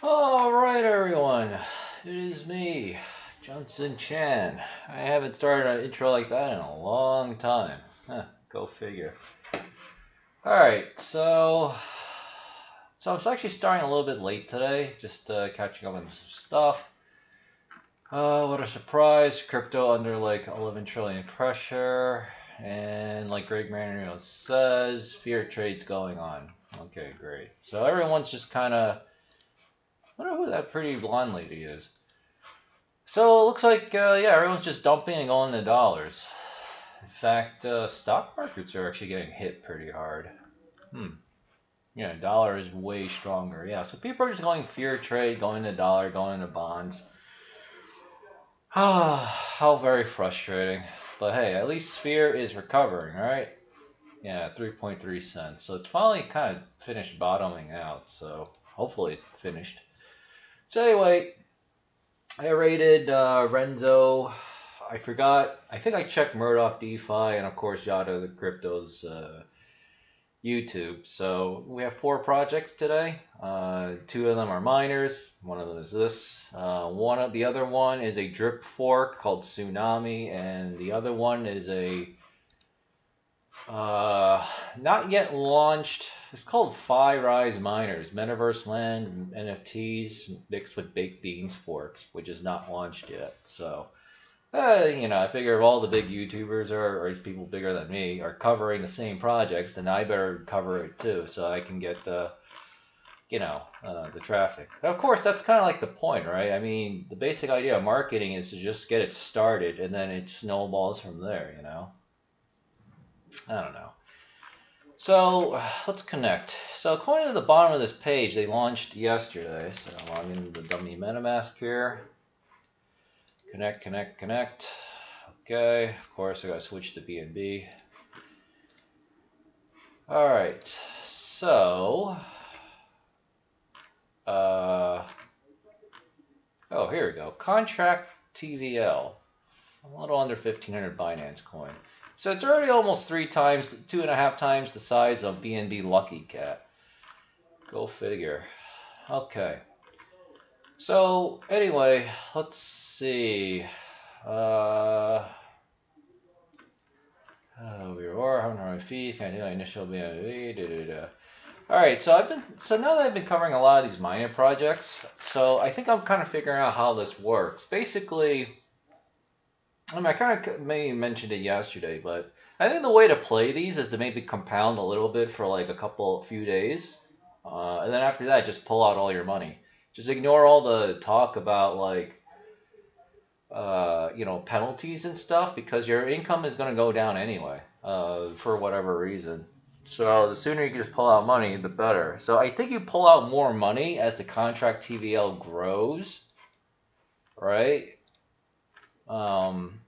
Alright everyone, it is me, Junson Chan. I haven't started an intro like that in a long time. Huh, go figure. Alright, so so it's actually starting a little bit late today, just uh, catching up on some stuff. Uh, what a surprise, crypto under like 11 trillion pressure, and like Greg Mannarino says, fear trade's going on. Okay, great. So everyone's just kind of that pretty blonde lady is. So it looks like, uh, yeah, everyone's just dumping and going to dollars. In fact, uh, stock markets are actually getting hit pretty hard. Hmm. Yeah, dollar is way stronger. Yeah, so people are just going fear trade, going to dollar, going to bonds. Ah, how very frustrating. But hey, at least Sphere is recovering, right? Yeah, 3.3 cents. So it's finally kind of finished bottoming out. So hopefully it finished. So anyway, I rated uh, Renzo. I forgot. I think I checked Murdoch DeFi and of course Yada the Crypto's uh, YouTube. So we have four projects today. Uh, two of them are miners. One of them is this. Uh, one of the other one is a drip fork called Tsunami, and the other one is a uh, not yet launched. It's called Fi Rise Miners, Metaverse Land, NFTs mixed with baked beans forks, which is not launched yet. So, uh, you know, I figure if all the big YouTubers are, or people bigger than me, are covering the same projects, then I better cover it too, so I can get the, you know, uh, the traffic. Of course, that's kind of like the point, right? I mean, the basic idea of marketing is to just get it started, and then it snowballs from there, you know. I don't know. So let's connect. So according to the bottom of this page, they launched yesterday. So I'm log into the dummy MetaMask here. Connect, connect, connect. Okay, of course I gotta switch to BNB. All right, so, uh, oh, here we go. Contract TVL, a little under 1500 Binance coin. So it's already almost three times, two and a half times the size of BNB Lucky Cat. Go figure. Okay. So anyway, let's see. Uh, oh, we are having our. Can I do my initial BNB? Da, da, da. All right, so I've been so now that I've been covering a lot of these miner projects, so I think I'm kind of figuring out how this works. Basically, I mean, I kind of maybe mentioned it yesterday, but I think the way to play these is to maybe compound a little bit for like a couple, few days, uh, and then after that, just pull out all your money. Just ignore all the talk about like, uh, you know, penalties and stuff because your income is going to go down anyway, uh, for whatever reason. So the sooner you can just pull out money, the better. So I think you pull out more money as the contract TVL grows, right? Um,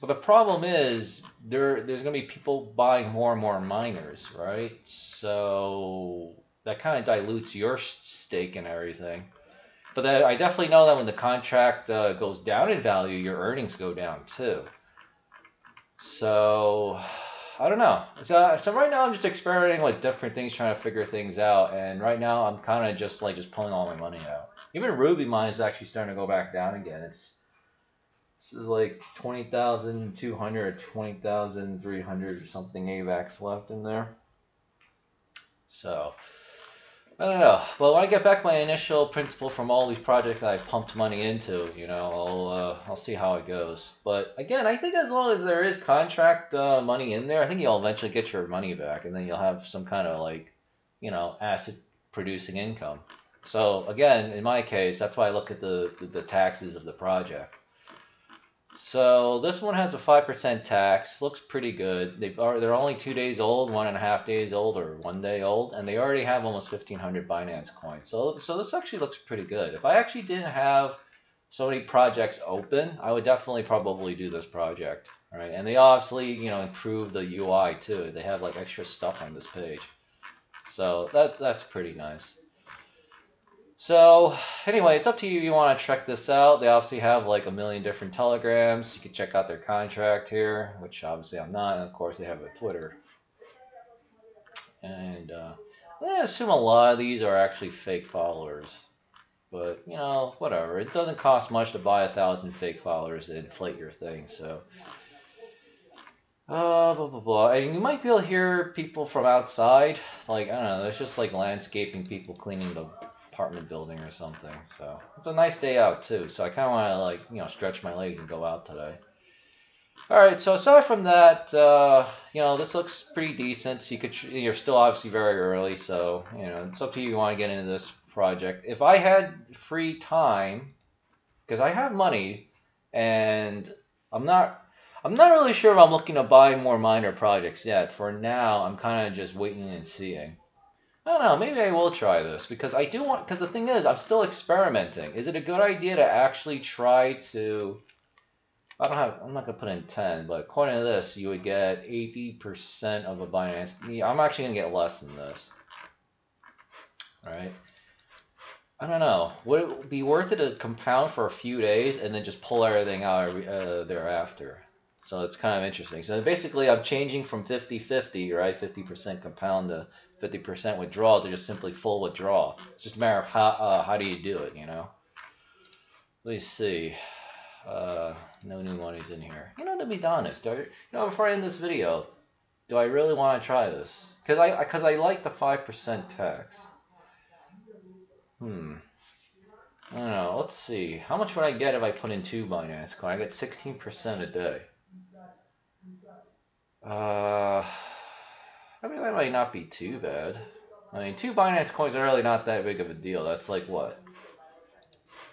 but the problem is there there's going to be people buying more and more miners, right? So that kind of dilutes your stake and everything. But that, I definitely know that when the contract uh, goes down in value, your earnings go down too. So I don't know. So, so right now I'm just experimenting with different things, trying to figure things out. And right now I'm kind of just like just pulling all my money out. Even Ruby mine is actually starting to go back down again. It's this is like 20,200, 20,300 or something AVAX left in there. So, I don't know. Well, when I get back my initial principal from all these projects I pumped money into, you know, I'll uh, I'll see how it goes. But again, I think as long as there is contract uh, money in there, I think you'll eventually get your money back, and then you'll have some kind of like, you know, asset producing income. So again, in my case, that's why I look at the, the, the taxes of the project. So this one has a 5% tax, looks pretty good. They are, they're only two days old, one and a half days old, or one day old, and they already have almost 1,500 Binance coins. So, so this actually looks pretty good. If I actually didn't have so many projects open, I would definitely probably do this project. Right? And they obviously, you know, improve the UI too. They have like extra stuff on this page. So that that's pretty nice. So anyway, it's up to you if you want to check this out. They obviously have like a million different telegrams. You can check out their contract here, which obviously I'm not. And of course, they have a Twitter. And uh, I assume a lot of these are actually fake followers. But you know, whatever. It doesn't cost much to buy a thousand fake followers to inflate your thing. So, uh, blah blah blah. And you might be able to hear people from outside. Like I don't know. There's just like landscaping people cleaning the apartment building or something. So it's a nice day out too. So I kind of want to like you know stretch my legs and go out today. All right. So aside from that, uh, you know, this looks pretty decent. You could you're still obviously very early, so you know it's up to you. You want to get into this project. If I had free time, because I have money, and I'm not. I'm not really sure if I'm looking to buy more miner projects yet. For now, I'm kind of just waiting and seeing. I don't know. Maybe I will try this because I do want. Because the thing is, I'm still experimenting. Is it a good idea to actually try to? I don't have. I'm not gonna put in ten, but according to this, you would get 80% of a Binance. I'm actually gonna get less than this. All right. I don't know. Would it be worth it to compound for a few days and then just pull everything out uh, thereafter? So it's kind of interesting. So basically, I'm changing from 50-50, right, 50% compound to 50% withdrawal to just simply full withdrawal. It's just a matter of how uh, how do you do it, you know. Let me see. Uh, no new monies in here. You know, to be honest, I, you know, before I end this video, do I really want to try this? Because I because I, I like the five percent tax. Hmm. I don't know. Let's see. How much would I get if I put in two Binance coin? I get 16% a day. Uh, I mean, that might not be too bad. I mean, two Binance coins are really not that big of a deal. That's like what?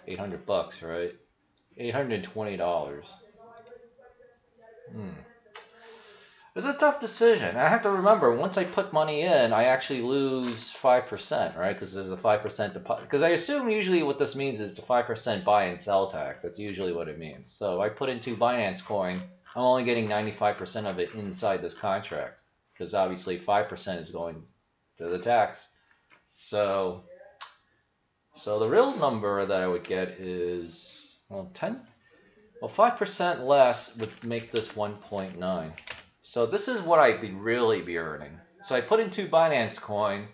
800 bucks, right? $820. Hmm. It's a tough decision. I have to remember once I put money in, I actually lose five percent, right? Because there's a five percent deposit. Because I assume usually what this means is the five percent buy and sell tax. That's usually what it means. So I put into Binance Coin. I'm only getting 95% of it inside this contract because obviously 5% is going to the tax. So, so the real number that I would get is well 10. Well, 5% less would make this 1.9. So this is what I'd be really be earning. So I put in two Binance coin,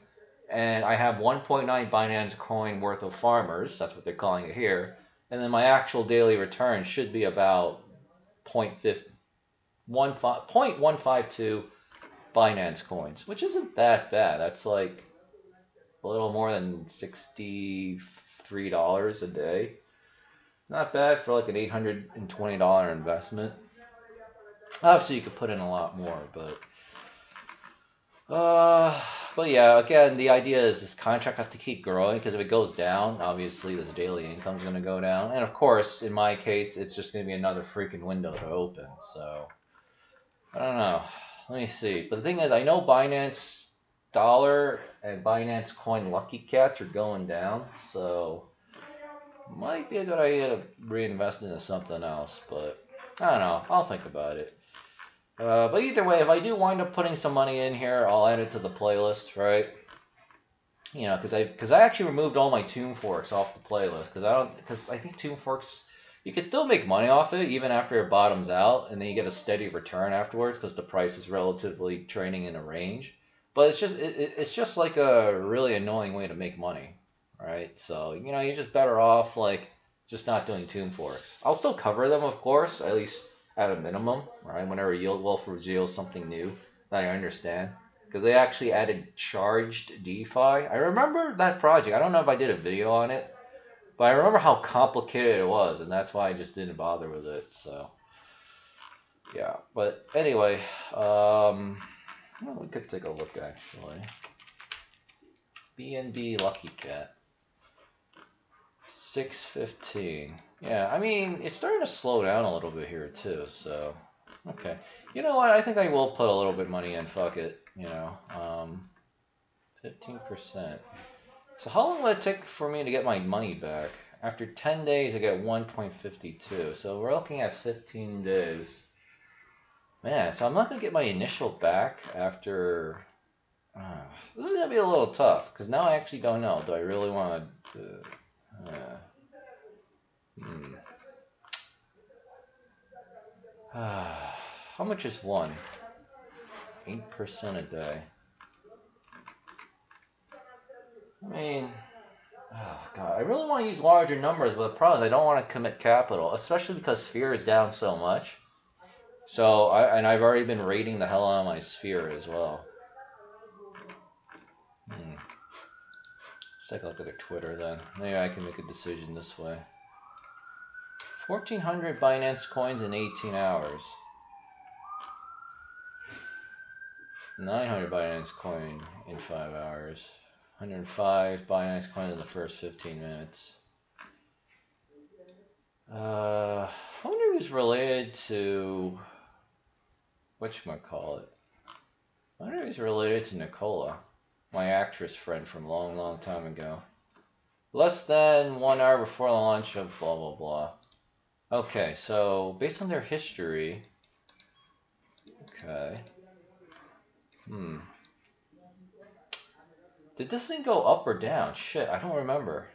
and I have 1.9 Binance coin worth of farmers. That's what they're calling it here. And then my actual daily return should be about 0.152 Binance coins, which isn't that bad. That's like a little more than $63 a day. Not bad for like an $820 investment. Obviously, you could put in a lot more, but uh, but yeah, again, the idea is this contract has to keep growing because if it goes down, obviously this daily income is going to go down, and of course, in my case, it's just going to be another freaking window to open. So I don't know. Let me see. But the thing is, I know Binance Dollar and Binance Coin Lucky Cats are going down, so might be a good idea to reinvest into something else. But I don't know. I'll think about it. Uh, but either way, if I do wind up putting some money in here, I'll add it to the playlist, right? You know, because I because I actually removed all my Tomb Forks off the playlist because I don't because I think Tomb Forks you can still make money off it even after it bottoms out, and then you get a steady return afterwards because the price is relatively trading in a range. But it's just it, it's just like a really annoying way to make money, right? So you know you're just better off like just not doing Tomb Forks. I'll still cover them, of course, at least at a minimum, right? Whenever Yield Wolf reveals something new that I understand. Because they actually added charged DeFi. I remember that project. I don't know if I did a video on it, but I remember how complicated it was, and that's why I just didn't bother with it. So, yeah. But anyway, um, well, we could take a look actually. BNB Lucky Cat. 615. Yeah, I mean, it's starting to slow down a little bit here too, so okay. You know what? I think I will put a little bit money in. Fuck it, you know. Um 15%. So how long will it take for me to get my money back? After 10 days, I get 1.52. So we're looking at 15 days. Man, so I'm not going to get my initial back after... Uh, this is going to be a little tough, because now I actually don't know. Do I really want to... Uh, Hmm. How much is one? 8% a day. I mean, Oh, God, I really want to use larger numbers, but the problem is I don't want to commit capital, especially because Sphere is down so much. So, I, and I've already been raiding the hell out of my Sphere as well. Hmm. Let's take a look at their Twitter then. Maybe I can make a decision this way. 1,400 Binance coins in 18 hours. 900 Binance coin in 5 hours. 105 Binance coin in the first 15 minutes. Uh, I wonder who's related to whatchamacallit. I wonder who's related to Nicola, my actress friend from a long, long time ago. Less than one hour before the launch of blah blah blah. Okay, so based on their history, okay. Hmm. Did this thing go up or down? Shit, I don't remember.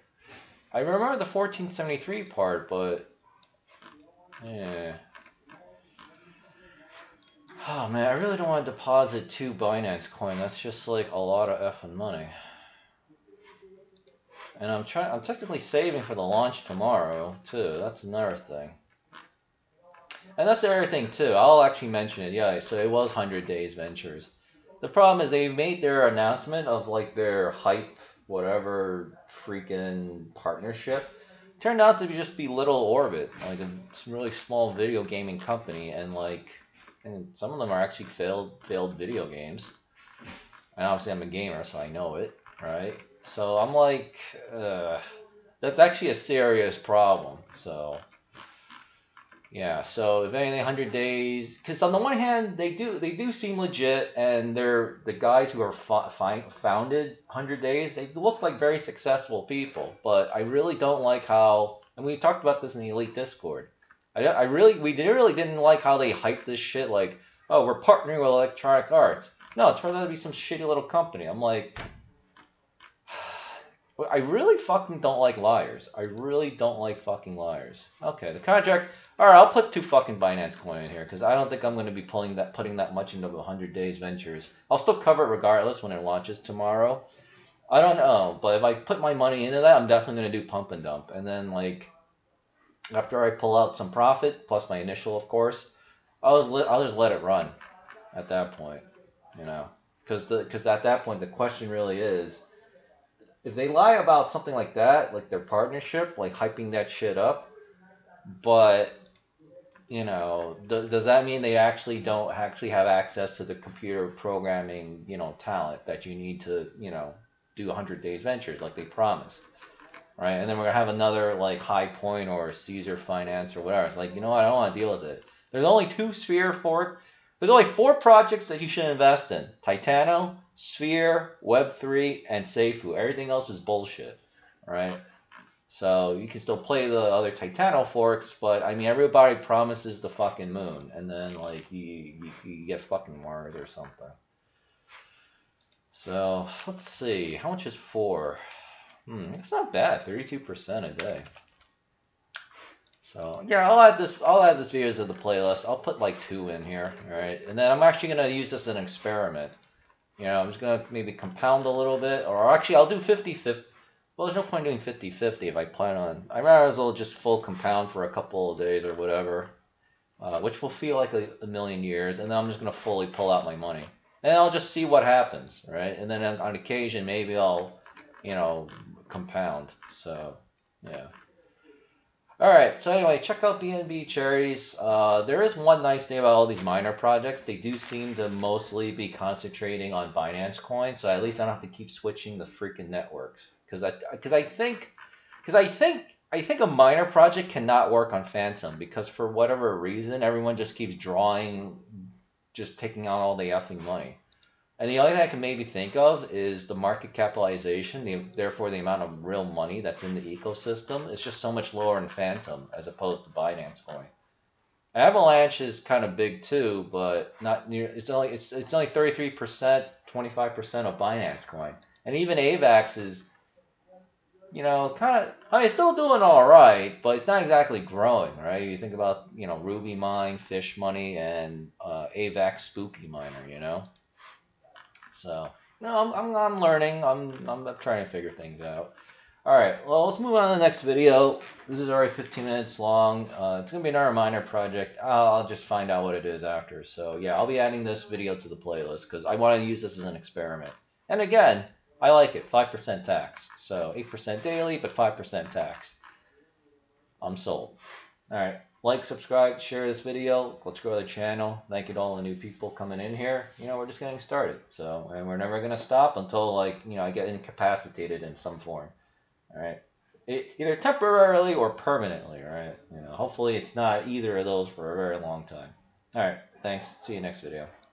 I remember the 1473 part, but yeah. Oh man, I really don't want to deposit two Binance coin. That's just like a lot of effing money. And I'm trying. I'm technically saving for the launch tomorrow too. That's another thing. And that's the other thing too. I'll actually mention it. Yeah, so it was Hundred Days Ventures. The problem is they made their announcement of like their hype, whatever freaking partnership. Turned out to be just be Little Orbit, like a really small video gaming company, and like, and some of them are actually failed failed video games. And obviously, I'm a gamer, so I know it, right? So I'm like, uh, that's actually a serious problem. So yeah, so if anything, 100 days, because on the one hand, they do they do seem legit, and they're the guys who are fi- founded 100 days. They look like very successful people, but I really don't like how, and we talked about this in the Elite Discord. I, I really we really didn't like how they hyped this shit like, oh, we're partnering with Electronic Arts. No, it turned out to be some shitty little company. I'm like, I really fucking don't like liars. I really don't like fucking liars. Okay, the contract. All right, I'll put two fucking Binance coin in here because I don't think I'm going to be pulling that, putting that much into 100 days ventures. I'll still cover it regardless when it launches tomorrow. I don't know, but if I put my money into that, I'm definitely going to do pump and dump. And then like after I pull out some profit plus my initial, of course, I'll just I'll just let it run at that point. You know, because the because at that point the question really is if they lie about something like that, like their partnership, like hyping that shit up, but you know, th- does that mean they actually don't actually have access to the computer programming, you know, talent that you need to, you know, do 100 days ventures like they promised, right? And then we're gonna have another like High Point or Caesar Finance or whatever. It's like, you know what? I don't want to deal with it. There's only two Sphere fork. There's only four projects that you should invest in: Titano, Sphere, Web3, and Seifu. Everything else is bullshit, right? So you can still play the other Titano forks, but I mean everybody promises the fucking moon, and then like you you, you get fucking Mars or something. So let's see, how much is four? Hmm, it's not bad, thirty-two percent a day. So yeah, I'll add this. I'll add this video to the playlist. I'll put like two in here, all right? And then I'm actually gonna use this as an experiment. You know, I'm just going to maybe compound a little bit. Or actually, I'll do 50-50. Well, there's no point doing 50-50 if I plan on... I might as well just full compound for a couple of days or whatever. Uh, which will feel like a, a, million years. And then I'm just going to fully pull out my money. And I'll just see what happens, right? And then on, on occasion, maybe I'll, you know, compound. So, yeah. All right. So anyway, check out BNB Cherries. Uh, there is one nice thing about all these miner projects. They do seem to mostly be concentrating on Binance Coin, so at least I don't have to keep switching the freaking networks. Because I, because I think, because I think, I think a miner project cannot work on Fantom because for whatever reason, everyone just keeps drawing, just taking out all the effing money. And the only thing I can maybe think of is the market capitalization, the, therefore the amount of real money that's in the ecosystem is just so much lower in Fantom as opposed to Binance Coin. Avalanche is kind of big too, but not near. It's only it's it's only 33%, 25% of Binance Coin, and even Avax is, you know, kind of. I mean, it's still doing all right, but it's not exactly growing, right? You think about you know Ruby Mine, Fish Money, and uh, Avax Spooky Miner, you know. So no, I'm, I'm, I'm learning. I'm I'm trying to figure things out. Alright, well, let's move on to the next video. This is already 15 minutes long. Uh, it's going to be another miner project. I'll, I'll, just find out what it is after. So, yeah, I'll be adding this video to the playlist because I want to use this as an experiment. And again, I like it. 5% tax. So, 8% daily, but 5% tax. I'm sold. Alright, like, subscribe, share this video. Let's grow the channel. Thank you to all the new people coming in here. You know, we're just getting started. So, and we're never going to stop until, like, you know, I get incapacitated in some form. All right. It, either temporarily or permanently, right? You know, hopefully it's not either of those for a very long time. All right. Thanks. See you next video.